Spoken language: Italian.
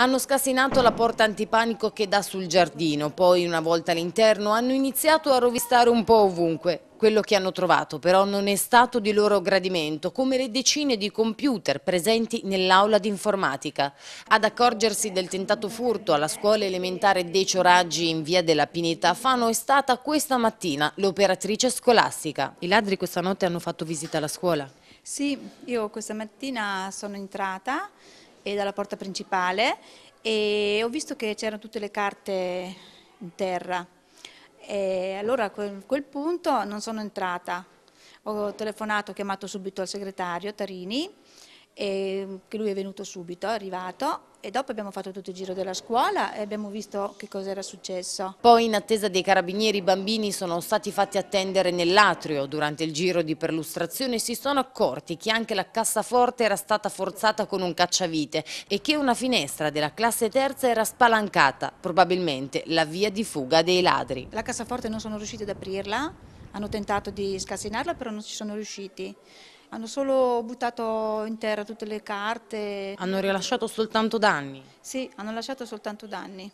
Hanno scassinato la porta antipanico che dà sul giardino, poi una volta all'interno hanno iniziato a rovistare un po' ovunque. Quello che hanno trovato però non è stato di loro gradimento, come le decine di computer presenti nell'aula di informatica. Ad accorgersi del tentato furto alla scuola elementare Decio Raggi in via della Pineta Fano è stata questa mattina l'operatrice scolastica. I ladri questa notte hanno fatto visita alla scuola? Sì, io questa mattina sono entrata e dalla porta principale e ho visto che c'erano tutte le carte in terra. E allora a quel, punto non sono entrata, ho telefonato, ho chiamato subito il segretario Tarini e che lui è venuto subito, è arrivato e dopo abbiamo fatto tutto il giro della scuola e abbiamo visto che cosa era successo. Poi in attesa dei carabinieri i bambini sono stati fatti attendere nell'atrio. Durante il giro di perlustrazione si sono accorti che anche la cassaforte era stata forzata con un cacciavite e che una finestra della classe terza era spalancata, probabilmente la via di fuga dei ladri. La cassaforte non sono riusciti ad aprirla, hanno tentato di scassinarla però non ci sono riusciti. Hanno solo buttato in terra tutte le carte. Hanno rilasciato soltanto danni? Sì, hanno lasciato soltanto danni.